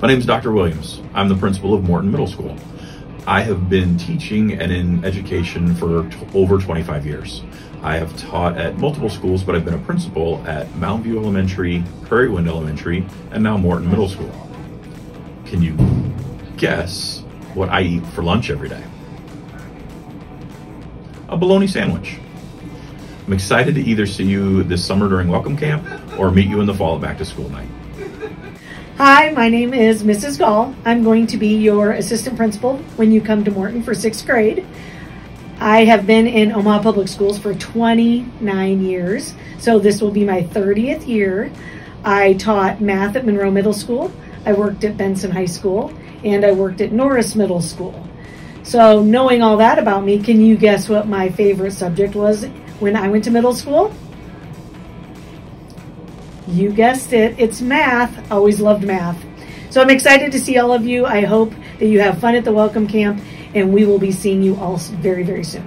My name is Dr. Williams. I'm the principal of Morton Middle School. I have been teaching and in education for over 25 years. I have taught at multiple schools, but I've been a principal at Mountain View Elementary, Prairie Wind Elementary, and now Morton Middle School. Can you guess what I eat for lunch every day? A bologna sandwich. I'm excited to either see you this summer during welcome camp or meet you in the fall at back to school night. Hi, my name is Mrs. Gall. I'm going to be your assistant principal when you come to Morton for sixth grade. I have been in Omaha Public Schools for 29 years, so this will be my 30th year. I taught math at Monroe Middle School, I worked at Benson High School, and I worked at Norris Middle School. So, knowing all that about me, can you guess what my favorite subject was when I went to middle school? You guessed it, it's math. Always loved math. So I'm excited to see all of you. I hope that you have fun at the welcome camp, and we will be seeing you all very, very soon.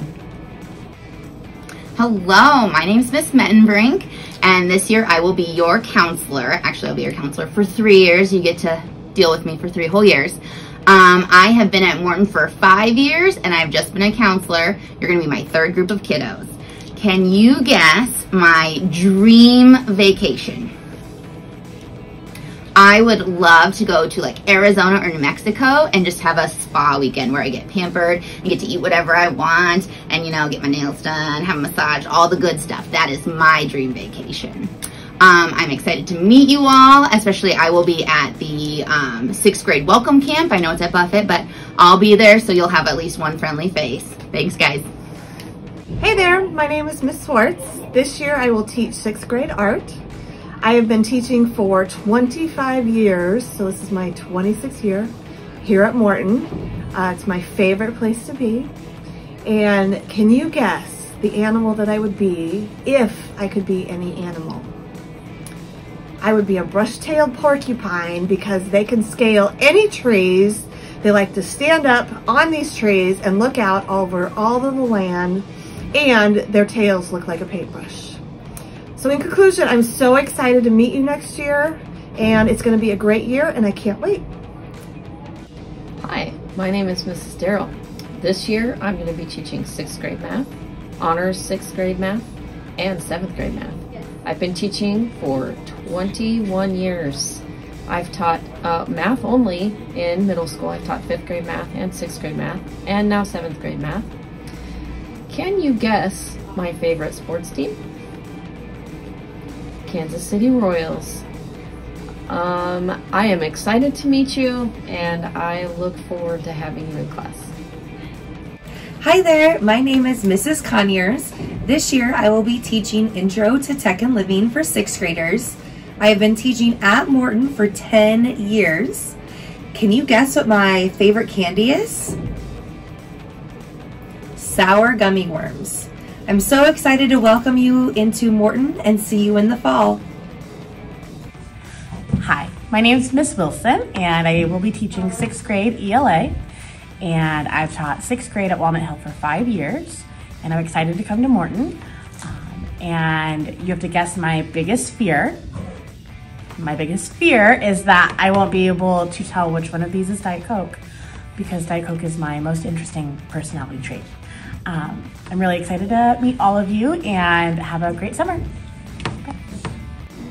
Hello, my name is Miss Mettenbrink, and this year I will be your counselor. Actually, I'll be your counselor for three years. You get to deal with me for three whole years. Um, I have been at Morton for five years, and I've just been a counselor. You're going to be my third group of kiddos. Can you guess my dream vacation? I would love to go to like Arizona or New Mexico and just have a spa weekend where I get pampered and get to eat whatever I want and, you know, get my nails done, have a massage, all the good stuff. That is my dream vacation. Um, I'm excited to meet you all, especially I will be at the um, sixth grade welcome camp. I know it's at Buffett, but I'll be there so you'll have at least one friendly face. Thanks, guys. Hey there, my name is Miss Swartz. This year I will teach sixth grade art. I have been teaching for 25 years, so this is my 26th year here at Morton. Uh, it's my favorite place to be. And can you guess the animal that I would be if I could be any animal? I would be a brush-tailed porcupine because they can scale any trees. They like to stand up on these trees and look out over all of the land and their tails look like a paintbrush. So in conclusion, I'm so excited to meet you next year and it's gonna be a great year and I can't wait. Hi, my name is Mrs. Darrell. This year I'm going to be teaching sixth grade math, honors sixth grade math, and seventh grade math. I've been teaching for 21 years. I've taught uh, math only in middle school. I've taught fifth grade math and sixth grade math, and now seventh grade math. Can you guess my favorite sports team? Kansas City Royals. Um, I am excited to meet you and I look forward to having you in class. Hi there, my name is Mrs. Conyers. This year I will be teaching Intro to Tech and Living for sixth graders. I have been teaching at Morton for 10 years. Can you guess what my favorite candy is? Sour gummy worms. I'm so excited to welcome you into Morton and see you in the fall. Hi, my name is Miss Wilson and I will be teaching sixth grade ELA and I've taught sixth grade at Walnut Hill for five years and I'm excited to come to Morton um, and you have to guess my biggest fear. My biggest fear is that I won't be able to tell which one of these is Diet Coke because Diet Coke is my most interesting personality trait. Um, I'm really excited to meet all of you and have a great summer.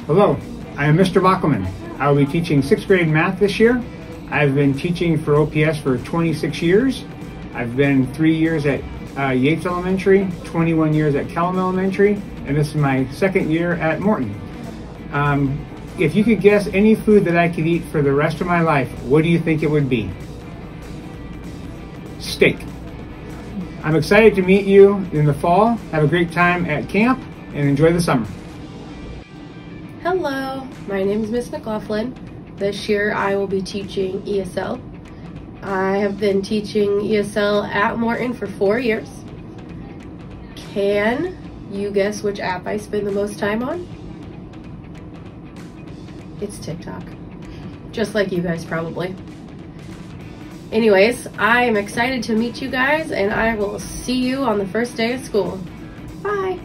Hello, I am Mr. Bockelman. I will be teaching sixth grade math this year. I've been teaching for OPS for 26 years. I've been three years at uh, Yates Elementary, 21 years at Kellom Elementary, and this is my second year at Morton. Um, if you could guess any food that I could eat for the rest of my life, what do you think it would be? Steak. I'm excited to meet you in the fall. Have a great time at camp and enjoy the summer. Hello, my name is Miss McLaughlin. This year I will be teaching ESL. I have been teaching ESL at Morton for four years. Can you guess which app I spend the most time on? It's TikTok. Just like you guys probably. Anyways, I am excited to meet you guys and I will see you on the first day of school. Bye.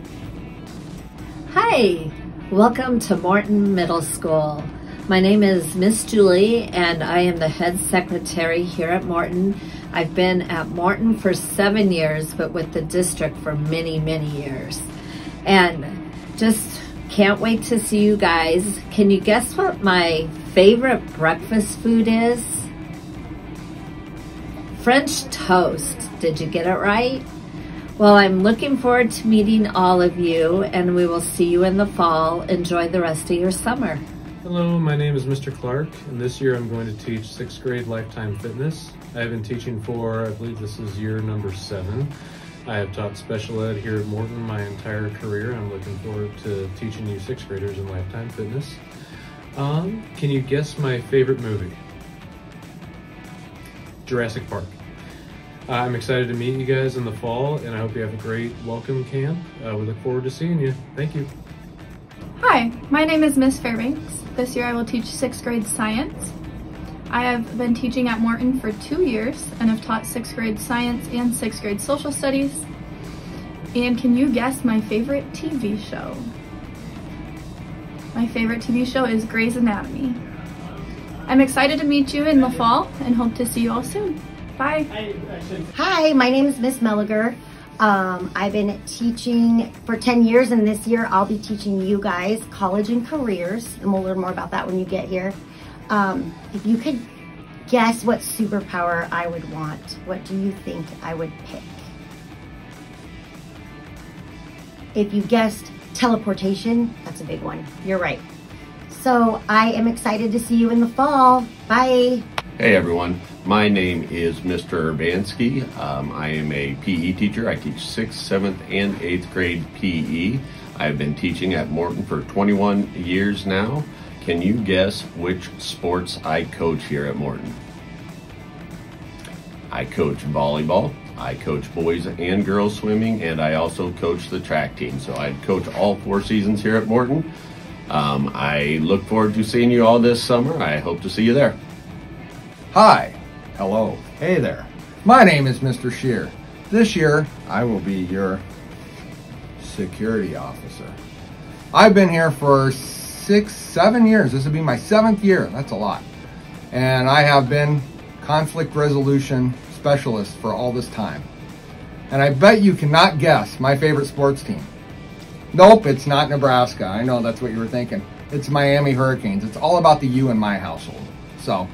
Hi, welcome to Morton Middle School. My name is Miss Julie, and I am the head secretary here at Morton. I've been at Morton for seven years, but with the district for many, many years. And just can't wait to see you guys. Can you guess what my favorite breakfast food is? French toast. Did you get it right? Well, I'm looking forward to meeting all of you, and we will see you in the fall. Enjoy the rest of your summer. Hello, my name is Mr. Clark, and this year I'm going to teach sixth grade lifetime fitness. I have been teaching for, I believe this is year number seven. I have taught special ed here at Morton my entire career. I'm looking forward to teaching you sixth graders in lifetime fitness. Um, can you guess my favorite movie? Jurassic Park. I'm excited to meet you guys in the fall, and I hope you have a great welcome camp. Uh, we look forward to seeing you. Thank you. Hi, my name is Miss Fairbanks. This year I will teach sixth grade science. I have been teaching at Morton for two years and have taught sixth grade science and sixth grade social studies. And can you guess my favorite TV show? My favorite TV show is Grey's Anatomy. I'm excited to meet you in the fall and hope to see you all soon. Bye. Hi, my name is Miss Melliger. Um, I've been teaching for 10 years and this year I'll be teaching you guys college and careers and we'll learn more about that when you get here. Um, if you could guess what superpower I would want, what do you think I would pick? If you guessed teleportation, that's a big one. You're right. So I am excited to see you in the fall. Bye. Hey everyone, my name is Mr. Urbanski. Um, I am a PE teacher. I teach 6th, 7th, and 8th grade PE. I've been teaching at Morton for 21 years now. Can you guess which sports I coach here at Morton? I coach volleyball, I coach boys and girls swimming, and I also coach the track team. So I coach all four seasons here at Morton. Um, I look forward to seeing you all this summer. I hope to see you there. Hi. Hello. Hey there. My name is Mr. Shear. This year, I will be your security officer. I've been here for six, seven years. This will be my seventh year. That's a lot. And I have been conflict resolution specialist for all this time. And I bet you cannot guess my favorite sports team. Nope, it's not Nebraska. I know that's what you were thinking. It's Miami Hurricanes. It's all about the you in my household. So,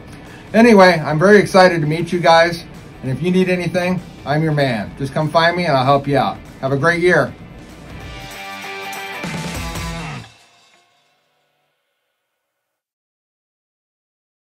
anyway, I'm very excited to meet you guys. And if you need anything, I'm your man. Just come find me and I'll help you out. Have a great year.